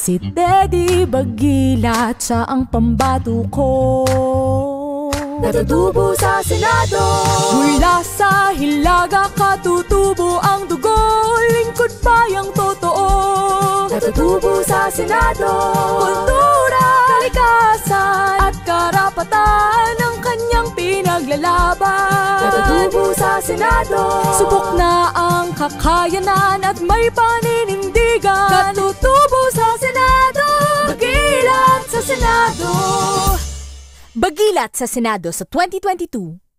Si Teddy Bagilat siya ang pambato ko. Natutubo sa Senado. Mula sa hilaga katutubo ang dugo. Lingkod bayang totoo. Natutubo sa Senado. Kultura, kalikasan at karapatan Ang kanyang pinaglalaban. Natutubo sa Senado. Subok na ang kakayanan at may paninindigan Bagilat sa Senado sa 2022